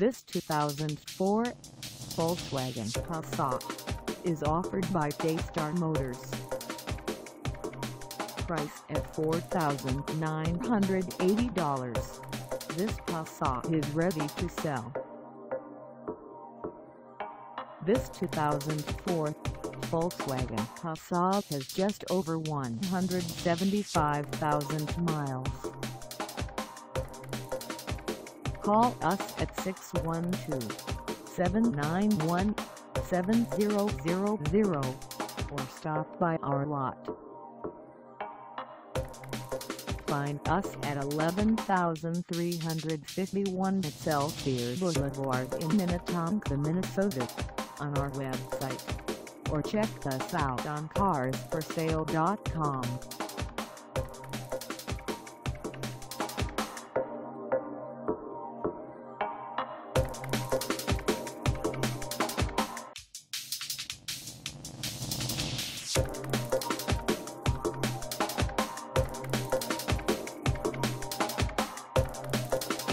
This 2004 Volkswagen Passat is offered by Daystarr Motors. Price at $4,980. This Passat is ready to sell. This 2004 Volkswagen Passat has just over 175,000 miles. Call us at 612-791-7000 or stop by our lot. Find us at 11351 Excelsior Boulevard in Minnetonka, Minnesota on our website or check us out on carsforsale.com.